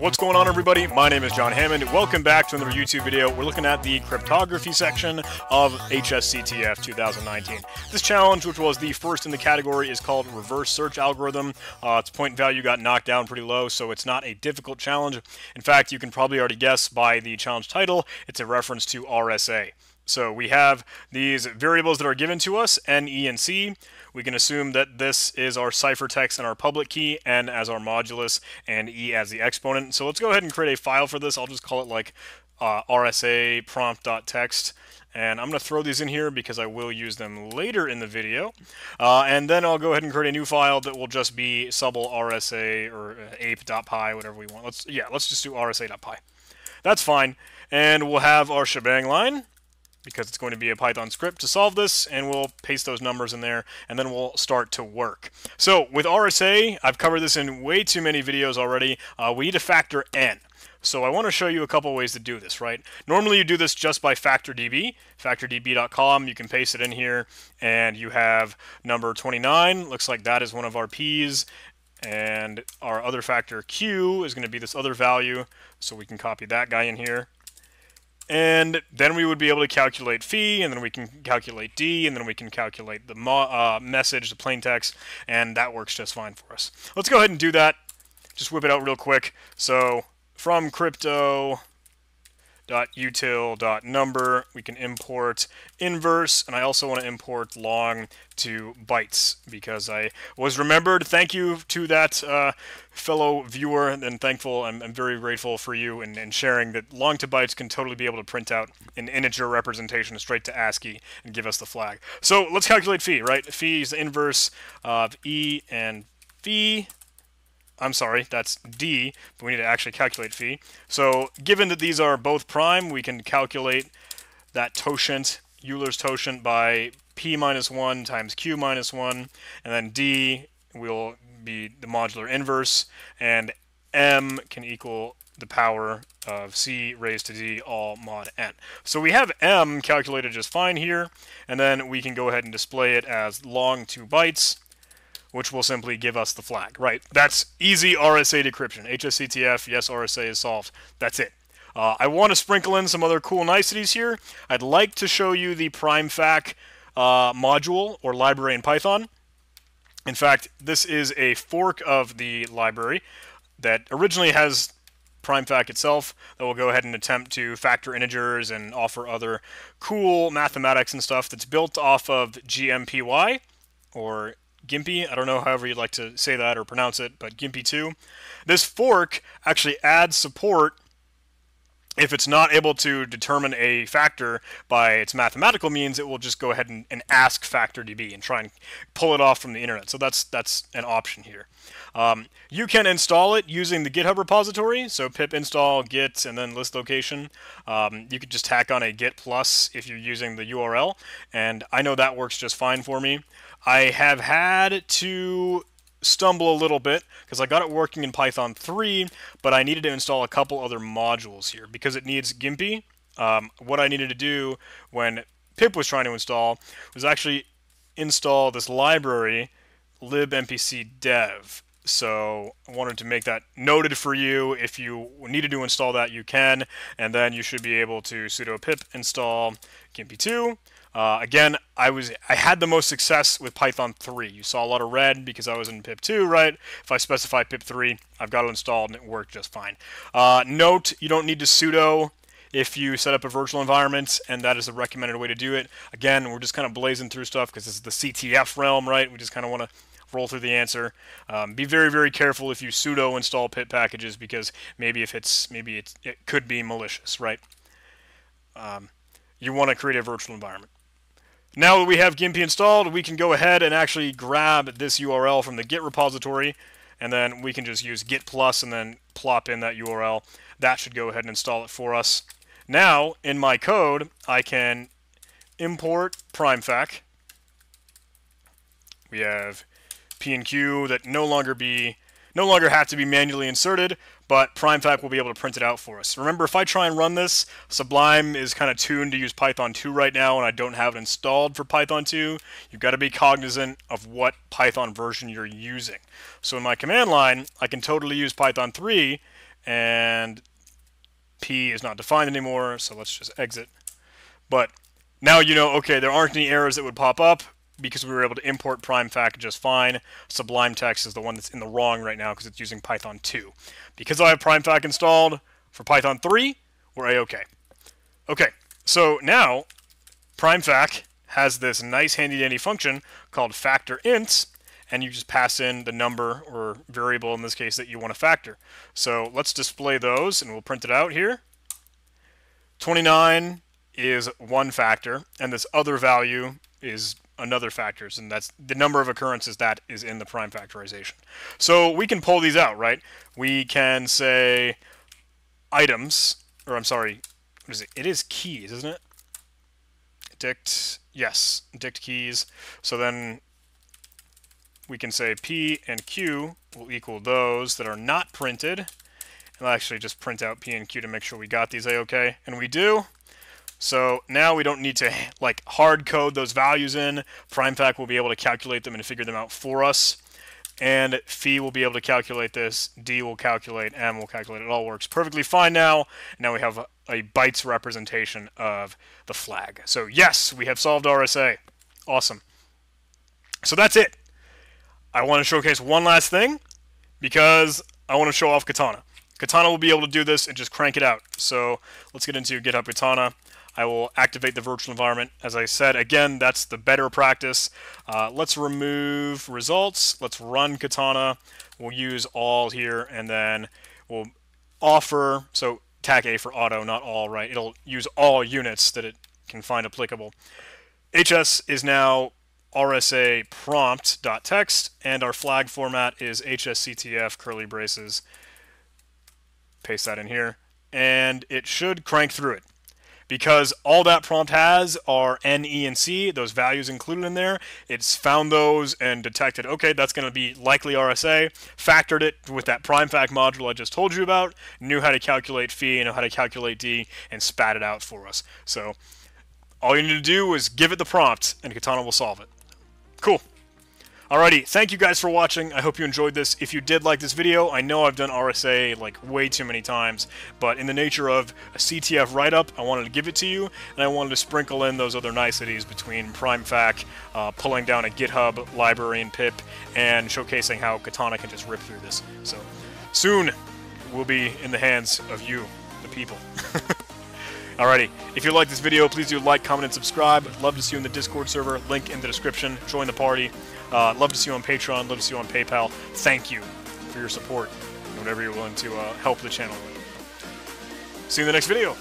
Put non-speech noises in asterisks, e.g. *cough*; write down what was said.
What's going on everybody? My name is John Hammond. Welcome back to another YouTube video. We're looking at the cryptography section of HSCTF 2019. This challenge, which was the first in the category, is called Reverse Search Algorithm. Uh, its point value got knocked down pretty low, so it's not a difficult challenge. In fact, you can probably already guess by the challenge title, it's a reference to RSA. So we have these variables that are given to us, n, e, and c. We can assume that this is our ciphertext and our public key, n as our modulus, and e as the exponent. So let's go ahead and create a file for this. I'll just call it like uh, rsa prompt.txt. And I'm going to throw these in here because I will use them later in the video. Uh, and then I'll go ahead and create a new file that will just be subl rsa or uh, ape.py, whatever we want. Let's Yeah, let's just do rsa.py. That's fine. And we'll have our shebang line because it's going to be a Python script to solve this, and we'll paste those numbers in there, and then we'll start to work. So with RSA, I've covered this in way too many videos already. Uh, we need to factor n. So I want to show you a couple ways to do this, right? Normally you do this just by factordb, factordb.com. You can paste it in here, and you have number 29. Looks like that is one of our p's, and our other factor q is going to be this other value, so we can copy that guy in here. And then we would be able to calculate phi, and then we can calculate d, and then we can calculate the uh, message, the plain text, and that works just fine for us. Let's go ahead and do that. Just whip it out real quick. So from crypto util.number. We can import inverse, and I also want to import long to bytes because I was remembered. Thank you to that uh, fellow viewer, and thankful. I'm, I'm very grateful for you and, and sharing that long to bytes can totally be able to print out an integer representation straight to ASCII and give us the flag. So let's calculate phi, right? Phi is the inverse of e and phi. I'm sorry, that's d, but we need to actually calculate phi. So given that these are both prime, we can calculate that totient, Euler's totient, by p minus 1 times q minus 1, and then d will be the modular inverse, and m can equal the power of c raised to d all mod n. So we have m calculated just fine here, and then we can go ahead and display it as long 2 bytes, which will simply give us the flag, right? That's easy RSA decryption. HSCTF, yes, RSA is solved. That's it. Uh, I want to sprinkle in some other cool niceties here. I'd like to show you the PrimeFac uh, module or library in Python. In fact, this is a fork of the library that originally has PrimeFac itself that will go ahead and attempt to factor integers and offer other cool mathematics and stuff that's built off of GMPY or Gimpy. I don't know however you'd like to say that or pronounce it, but Gimpy 2. This fork actually adds support if it's not able to determine a factor by its mathematical means, it will just go ahead and, and, ask FactorDB and try and pull it off from the internet. So that's that's an option here. Um, you can install it using the GitHub repository. So pip install git and then list location. Um, you could just tack on a git plus if you're using the URL, and I know that works just fine for me. I have had to stumble a little bit because I got it working in Python 3, but I needed to install a couple other modules here because it needs Gimpy. Um, what I needed to do when pip was trying to install was actually install this library libmpcdev. So I wanted to make that noted for you. If you needed to install that, you can, and then you should be able to sudo pip install gimpy2. Uh, again, I was I had the most success with Python 3. You saw a lot of red because I was in pip 2, right? If I specify pip 3, I've got it installed and it worked just fine. Uh, note, you don't need to sudo if you set up a virtual environment, and that is the recommended way to do it. Again, we're just kind of blazing through stuff because this is the CTF realm, right? We just kind of want to roll through the answer. Um, be very, very careful if you sudo install pip packages because maybe if it's maybe it's, it could be malicious, right? Um, you want to create a virtual environment. Now that we have Gimpy installed, we can go ahead and actually grab this URL from the Git repository, and then we can just use git plus and then plop in that URL. That should go ahead and install it for us. Now, in my code, I can import PrimeFac. We have P and Q that no longer be no longer have to be manually inserted, but PrimeFac will be able to print it out for us. Remember, if I try and run this, Sublime is kind of tuned to use Python 2 right now, and I don't have it installed for Python 2. You've got to be cognizant of what Python version you're using. So in my command line, I can totally use Python 3, and P is not defined anymore, so let's just exit. But now you know, okay, there aren't any errors that would pop up because we were able to import PrimeFac just fine. Sublime Text is the one that's in the wrong right now because it's using Python 2. Because I have PrimeFac installed for Python 3, we're a-okay. Okay, so now PrimeFac has this nice handy-dandy function called factor ints, and you just pass in the number or variable in this case that you want to factor. So let's display those and we'll print it out here. 29 is one factor, and this other value is another factors, and that's the number of occurrences that is in the prime factorization. So we can pull these out, right? We can say items, or I'm sorry, what is it? It is keys, isn't it? Dict, yes, dict keys. So then we can say P and Q will equal those that are not printed. And I'll actually just print out P and Q to make sure we got these a-okay. And we do. So now we don't need to like hard code those values in. PrimeFac will be able to calculate them and figure them out for us. And phi will be able to calculate this, D will calculate, M will calculate. It all works perfectly fine now. Now we have a, a bytes representation of the flag. So yes, we have solved RSA. Awesome. So that's it. I want to showcase one last thing because I want to show off Katana. Katana will be able to do this and just crank it out. So let's get into GitHub Katana. I will activate the virtual environment. As I said, again, that's the better practice. Uh, let's remove results. Let's run Katana. We'll use all here, and then we'll offer, so tag A for auto, not all, right? It'll use all units that it can find applicable. HS is now RSA prompt.text, and our flag format is HSCTF curly braces. Paste that in here, and it should crank through it because all that prompt has are N, E, and C, those values included in there. It's found those and detected, okay, that's going to be likely RSA, factored it with that PrimeFac module I just told you about, knew how to calculate phi, know how to calculate D, and spat it out for us. So all you need to do is give it the prompt, and Katana will solve it. Cool. Alrighty, thank you guys for watching. I hope you enjoyed this. If you did like this video, I know I've done RSA like way too many times, but in the nature of a CTF write-up, I wanted to give it to you, and I wanted to sprinkle in those other niceties between PrimeFac, uh, pulling down a GitHub library and pip, and showcasing how Katana can just rip through this. So, soon, we'll be in the hands of you, the people. *laughs* Alrighty, if you like this video, please do like, comment, and subscribe. Love to see you in the Discord server, link in the description. Join the party. Uh, love to see you on Patreon, love to see you on PayPal. Thank you for your support and whatever you're willing to uh, help the channel with. See you in the next video.